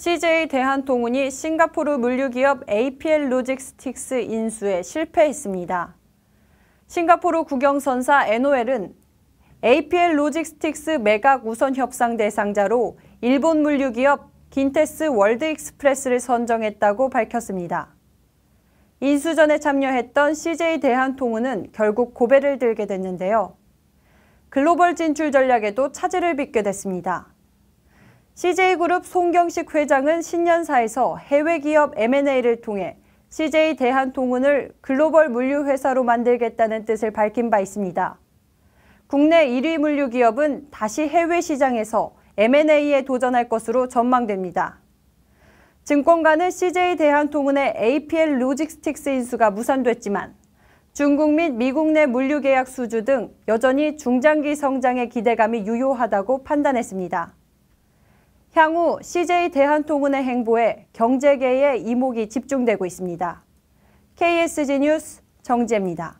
CJ 대한통운이 싱가포르 물류기업 APL 로지스틱스 인수에 실패했습니다. 싱가포르 국영선사 NOL은 APL 로지스틱스 매각 우선 협상 대상자로 일본 물류기업 긴테츠 월드 익스프레스를 선정했다고 밝혔습니다. 인수전에 참여했던 CJ 대한통운은 결국 고배를 들게 됐는데요. 글로벌 진출 전략에도 차질을 빚게 됐습니다. CJ그룹 송경식 회장은 신년사에서 해외 기업 M&A를 통해 CJ 대한통운을 글로벌 물류회사로 만들겠다는 뜻을 밝힌 바 있습니다. 국내 1위 물류 기업은 다시 해외 시장에서 M&A에 도전할 것으로 전망됩니다. 증권가는 CJ 대한통운의 APL 로직스틱스 인수가 무산됐지만 중국 및 미국 내 물류 계약 수주 등 여전히 중장기 성장의 기대감이 유효하다고 판단했습니다. 향후 CJ 대한통운의 행보에 경제계의 이목이 집중되고 있습니다. KSG 뉴스 정지입니다.